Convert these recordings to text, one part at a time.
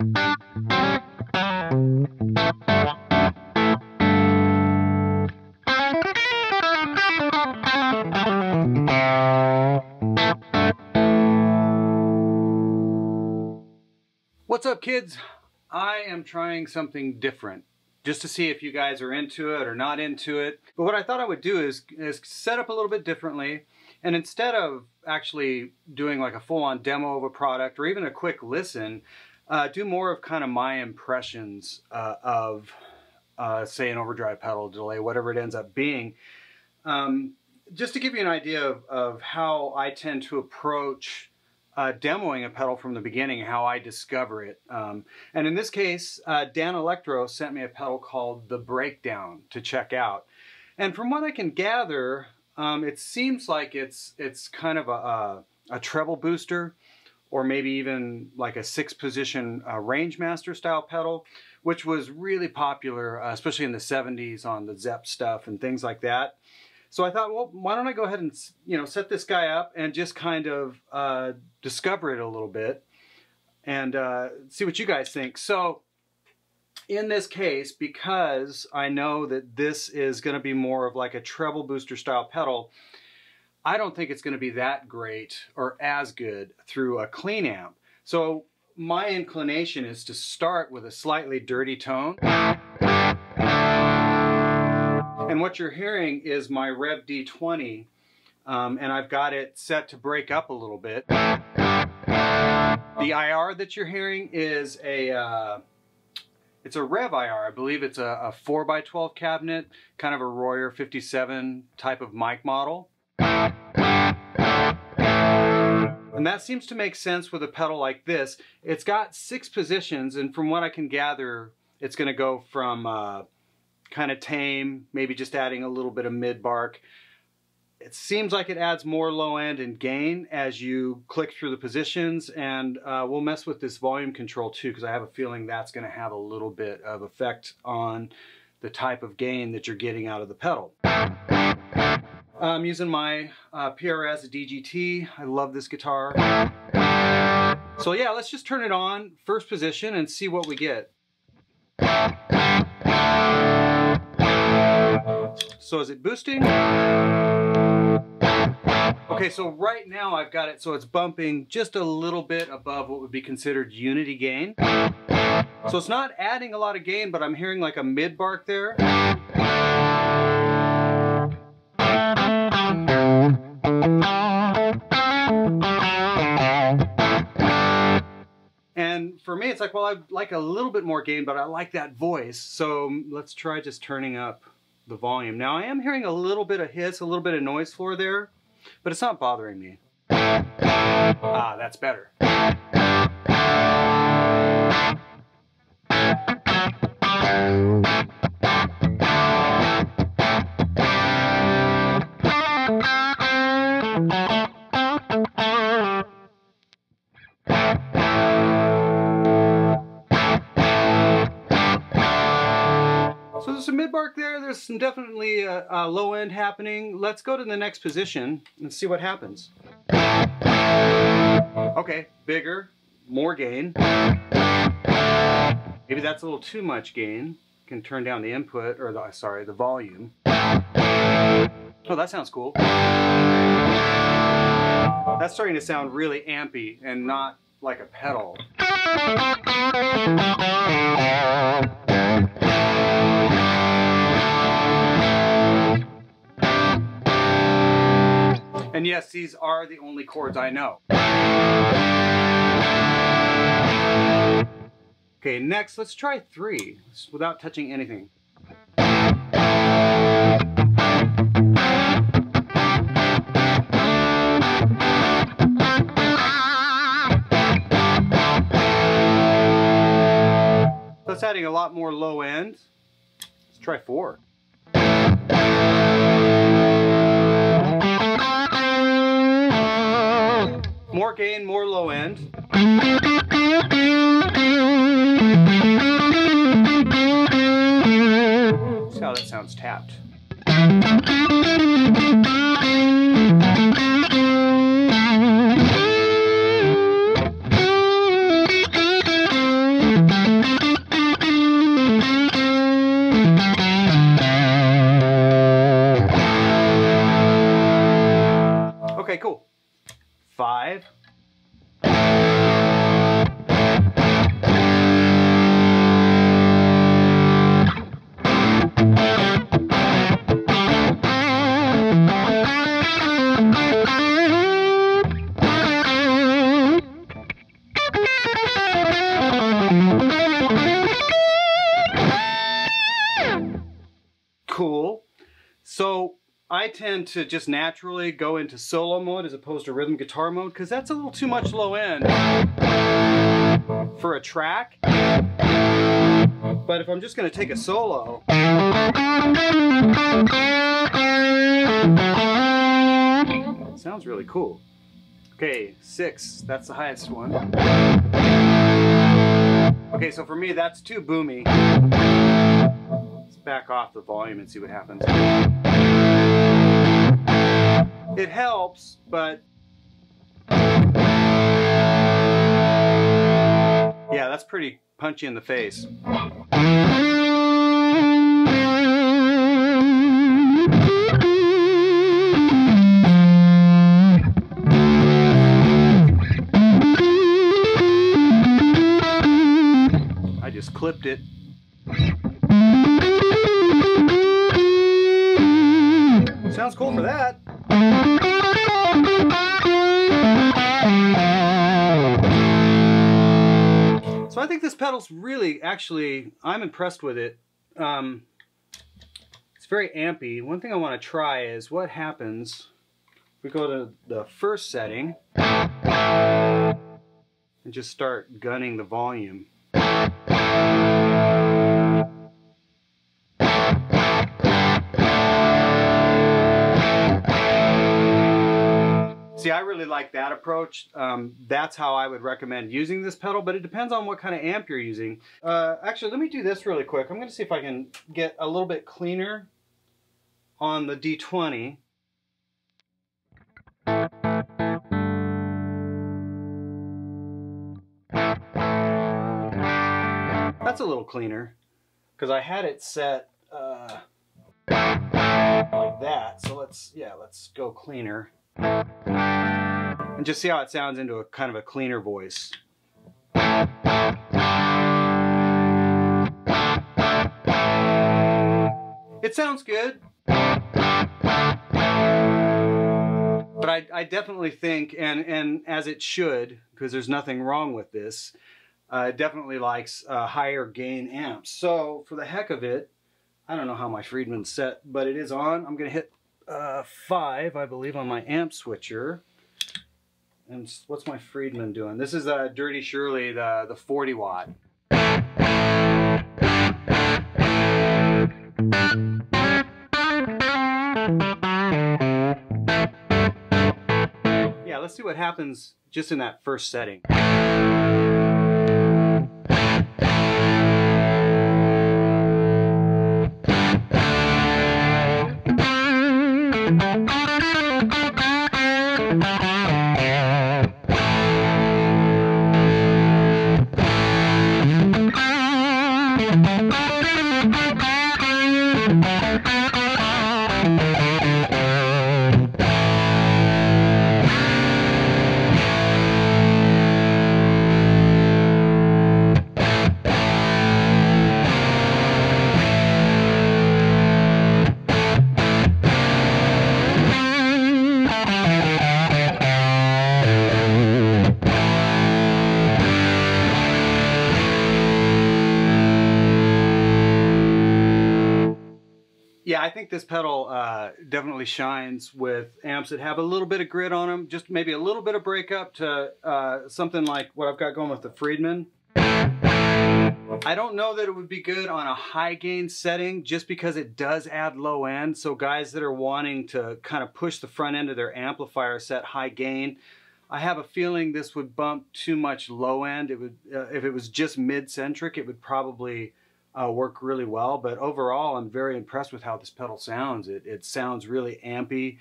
What's up kids? I am trying something different just to see if you guys are into it or not into it. But what I thought I would do is, is set up a little bit differently and instead of actually doing like a full-on demo of a product or even a quick listen, uh, do more of kind of my impressions uh, of uh, say an overdrive pedal delay, whatever it ends up being. Um, just to give you an idea of, of how I tend to approach uh, demoing a pedal from the beginning, how I discover it. Um, and in this case, uh, Danelectro sent me a pedal called The Breakdown to check out. And from what I can gather, um, it seems like it's it's kind of a, a, a, treble booster or maybe even like a six position uh, Rangemaster style pedal, which was really popular, uh, especially in the 70s on the Zepp stuff and things like that. So I thought, well, why don't I go ahead and you know set this guy up and just kind of uh, discover it a little bit and uh, see what you guys think. So in this case, because I know that this is going to be more of like a treble booster style pedal, I don't think it's going to be that great or as good through a clean amp. So my inclination is to start with a slightly dirty tone. And what you're hearing is my REVV D20, um, and I've got it set to break up a little bit. The IR that you're hearing is a, uh, it's a REVV IR. I believe it's a, a 4x12 cabinet, kind of a Royer 57 type of mic model. And that seems to make sense with a pedal like this. It's got six positions, and from what I can gather, it's going to go from uh, kind of tame, maybe just adding a little bit of mid bark. It seems like it adds more low end and gain as you click through the positions and uh, we'll mess with this volume control too because I have a feeling that's going to have a little bit of effect on the type of gain that you're getting out of the pedal. I'm using my uh, PRS DGT. I love this guitar. So yeah, let's just turn it on, first position, and see what we get. So is it boosting? Okay, so right now I've got it so it's bumping just a little bit above what would be considered unity gain. So it's not adding a lot of gain, but I'm hearing like a mid bark there. And for me, it's like, well, I like a little bit more gain, but I like that voice. So let's try just turning up the volume. Now I am hearing a little bit of hiss, a little bit of noise floor there, but it's not bothering me. Ah, that's better. There. There's definitely uh, uh, low end happening. Let's go to the next position and see what happens. Okay, bigger, more gain. Maybe that's a little too much gain. Can turn down the input, or the, sorry, the volume. Oh, that sounds cool. That's starting to sound really ampy and not like a pedal. And yes, these are the only chords I know. Okay, next let's try three without touching anything. That's adding a lot more low end. Let's try four. More gain, more low end. See how that sounds tapped. I tend to just naturally go into solo mode as opposed to rhythm guitar mode because that's a little too much low end for a track. But if I'm just going to take a solo, sounds really cool. Okay, six, that's the highest one. Okay, so for me, that's too boomy. Back off the volume and see what happens. It helps, but yeah, that's pretty punchy in the face. I just clipped it. Sounds cool for that. So I think this pedal's really, actually, I'm impressed with it. Um, it's very ampy. One thing I want to try is what happens if we go to the first setting and just start gunning the volume. See, I really like that approach. Um, that's how I would recommend using this pedal, but it depends on what kind of amp you're using. Uh, actually, let me do this really quick. I'm going to see if I can get a little bit cleaner on the D20. That's a little cleaner because I had it set uh, like that. So let's, yeah, let's go cleaner. And just see how it sounds into a kind of a cleaner voice. It sounds good. But I, I definitely think, and, and as it should, because there's nothing wrong with this, uh, it definitely likes uh, higher gain amps. So for the heck of it, I don't know how my Friedman's set, but it is on. I'm going to hit uh, 5, I believe, on my amp switcher. And what's my Friedman doing? This is a Dirty Shirley, the, the 40 watt. Yeah, let's see what happens just in that first setting. Yeah, I think this pedal uh, definitely shines with amps that have a little bit of grit on them, just maybe a little bit of breakup to uh, something like what I've got going with the Friedman. I don't know that it would be good on a high gain setting just because it does add low end. So guys that are wanting to kind of push the front end of their amplifier set high gain, I have a feeling this would bump too much low end. It would, uh, if it was just mid-centric, it would probably uh, work really well. But overall, I'm very impressed with how this pedal sounds. It, it sounds really ampy.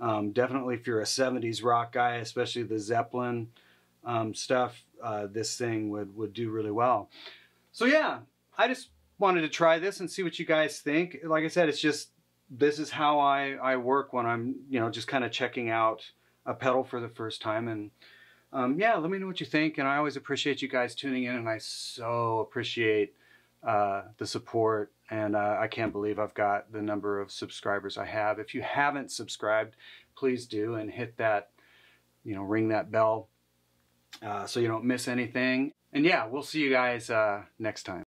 Um, definitely if you're a 70s rock guy, especially the Zeppelin um, stuff, uh, this thing would, would do really well. So yeah, I just wanted to try this and see what you guys think. Like I said, it's just, this is how I, I work when I'm, you know, just kind of checking out a pedal for the first time. And um, yeah, let me know what you think. And I always appreciate you guys tuning in and I so appreciate uh, the support and uh, I can't believe I've got the number of subscribers I have. If you haven't subscribed, please do and hit that, you know, ring that bell uh, so you don't miss anything. And yeah, we'll see you guys uh, next time.